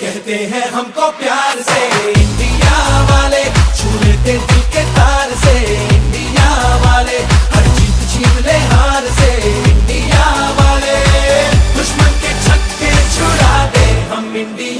कहते हैं हमको प्यार से। इंडिया वाले छूलते दिल के तार से। इंडिया वाले हर जीत जीत ले हार से। इंडिया वाले दुश्मन के छक्के छुड़ा दे। हम इंडिया